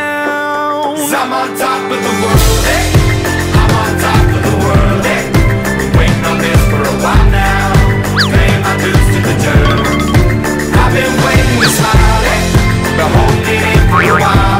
down. I'm on top of the world, hey. I'm on top of the world, hey. Waiting on this for a while now. Paying my dues to the dirt. I've been waiting to smile, hey. Been holding it for a while,